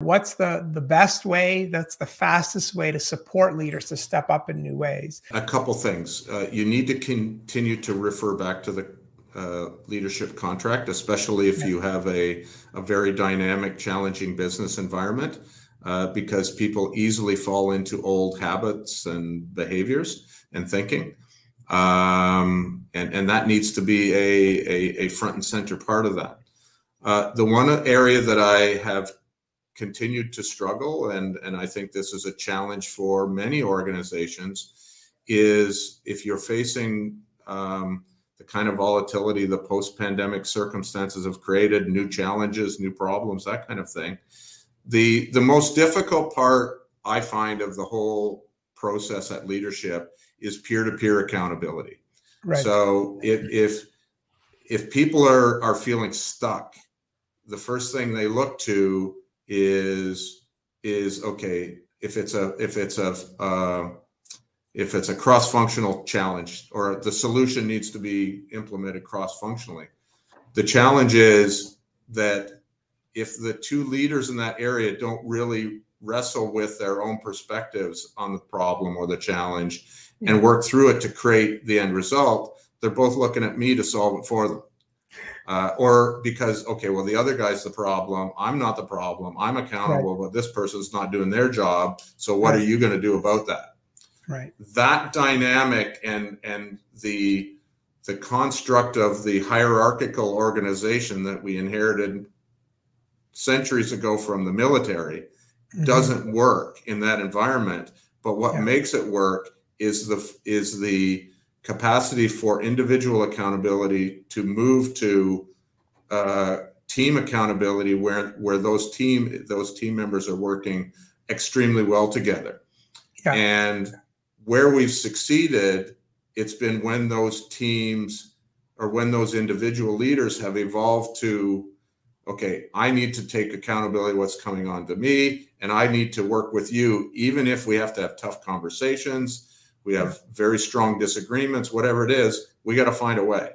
What's the the best way? That's the fastest way to support leaders to step up in new ways. A couple things. Uh, you need to continue to refer back to the uh, leadership contract, especially if you have a, a very dynamic, challenging business environment, uh, because people easily fall into old habits and behaviors and thinking. Um, and, and that needs to be a, a, a front and center part of that. Uh, the one area that I have continued to struggle, and, and I think this is a challenge for many organizations, is if you're facing um, the kind of volatility the post-pandemic circumstances have created, new challenges, new problems, that kind of thing. The the most difficult part I find of the whole process at leadership is peer-to-peer accountability. Right. So if if if people are are feeling stuck, the first thing they look to is is okay if it's a if it's a uh, if it's a cross-functional challenge or the solution needs to be implemented cross-functionally the challenge is that if the two leaders in that area don't really wrestle with their own perspectives on the problem or the challenge and work through it to create the end result they're both looking at me to solve it for them uh, or because okay well the other guy's the problem i'm not the problem i'm accountable right. but this person's not doing their job so what right. are you going to do about that right that dynamic and and the the construct of the hierarchical organization that we inherited centuries ago from the military mm-hmm. doesn't work in that environment but what yeah. makes it work is the is the capacity for individual accountability to move to uh, team accountability where where those team those team members are working extremely well together yeah. and where we've succeeded it's been when those teams or when those individual leaders have evolved to okay i need to take accountability what's coming on to me and i need to work with you even if we have to have tough conversations we have very strong disagreements, whatever it is, we got to find a way.